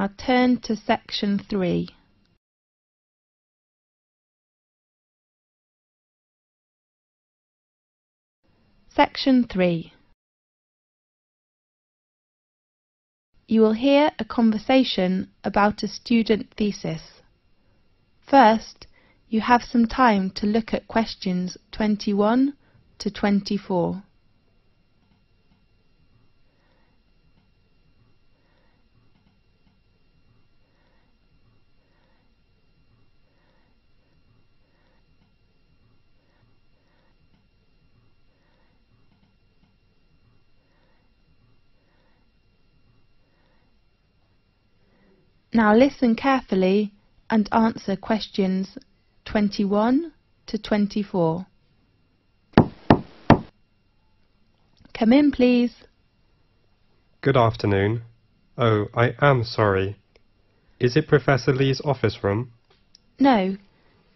Now turn to section 3. Section 3. You will hear a conversation about a student thesis. First, you have some time to look at questions 21 to 24. Now listen carefully and answer questions 21 to 24. Come in, please. Good afternoon. Oh, I am sorry. Is it Professor Lee's office room? No,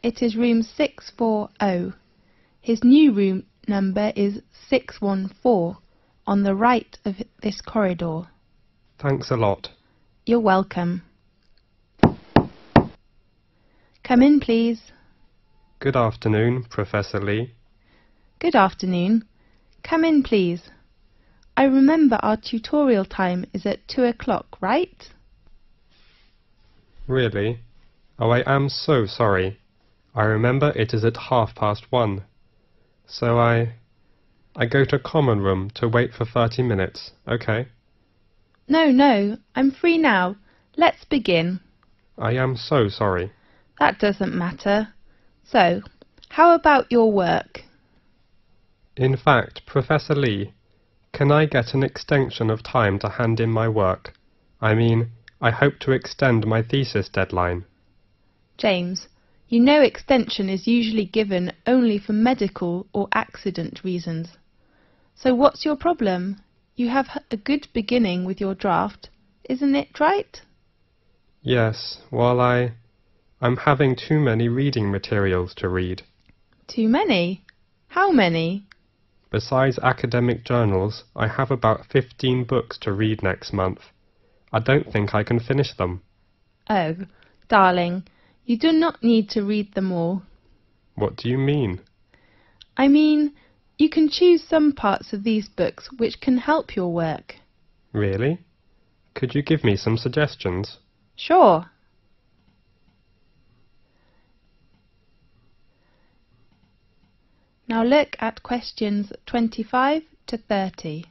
it is room 640. His new room number is 614 on the right of this corridor. Thanks a lot. You're welcome. Come in, please. Good afternoon, Professor Lee. Good afternoon. Come in, please. I remember our tutorial time is at two o'clock, right? Really? Oh, I am so sorry. I remember it is at half past one. So I... I go to common room to wait for thirty minutes, okay? No, no, I'm free now. Let's begin. I am so sorry. That doesn't matter. So, how about your work? In fact, Professor Lee, can I get an extension of time to hand in my work? I mean, I hope to extend my thesis deadline. James, you know extension is usually given only for medical or accident reasons. So what's your problem? You have a good beginning with your draft, isn't it right? Yes, well, I... I'm having too many reading materials to read. Too many? How many? Besides academic journals, I have about fifteen books to read next month. I don't think I can finish them. Oh, darling, you do not need to read them all. What do you mean? I mean, you can choose some parts of these books which can help your work. Really? Could you give me some suggestions? Sure. Now look at questions 25 to 30.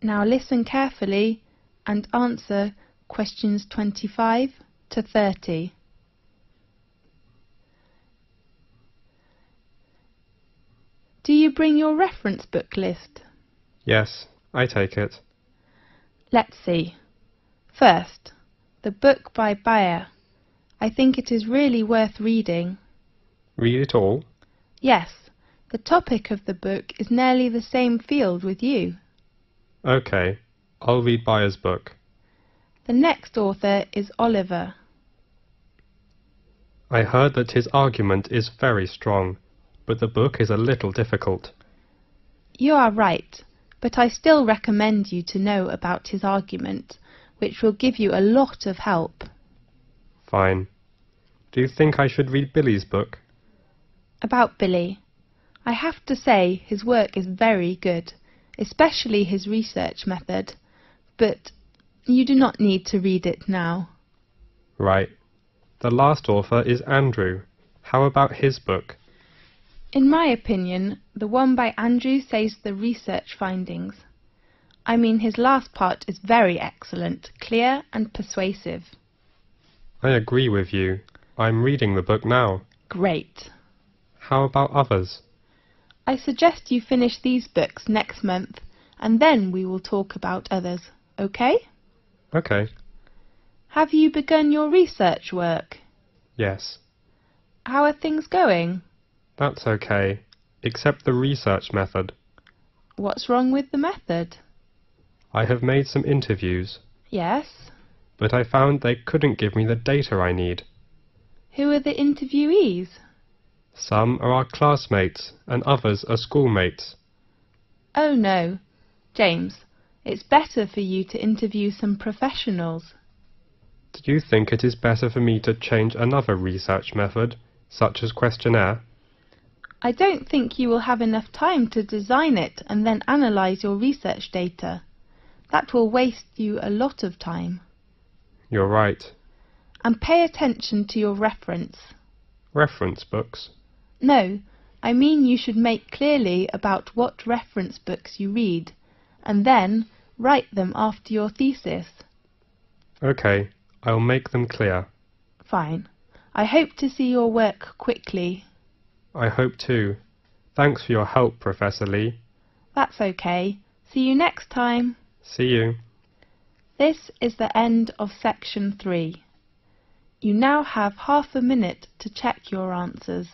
Now listen carefully and answer questions 25 to 30. Do you bring your reference book list? Yes, I take it. Let's see. First, the book by Bayer. I think it is really worth reading. Read it all? Yes, the topic of the book is nearly the same field with you. Okay, I'll read Bayer's book. The next author is Oliver. I heard that his argument is very strong, but the book is a little difficult. You are right, but I still recommend you to know about his argument, which will give you a lot of help. Fine. Do you think I should read Billy's book? About Billy. I have to say his work is very good, especially his research method, but you do not need to read it now. Right. The last author is Andrew. How about his book? In my opinion, the one by Andrew says the research findings. I mean, his last part is very excellent, clear and persuasive. I agree with you. I'm reading the book now. Great. How about others? I suggest you finish these books next month, and then we will talk about others, okay? Okay. Have you begun your research work? Yes. How are things going? That's okay, except the research method. What's wrong with the method? I have made some interviews, Yes. but I found they couldn't give me the data I need. Who are the interviewees? Some are our classmates and others are schoolmates. Oh no. James, it's better for you to interview some professionals. Do you think it is better for me to change another research method, such as questionnaire? I don't think you will have enough time to design it and then analyze your research data. That will waste you a lot of time. You're right. And pay attention to your reference. Reference books. No, I mean you should make clearly about what reference books you read, and then write them after your thesis. OK, I'll make them clear. Fine. I hope to see your work quickly. I hope too. Thanks for your help, Professor Lee. That's okay. See you next time. See you. This is the end of section 3. You now have half a minute to check your answers.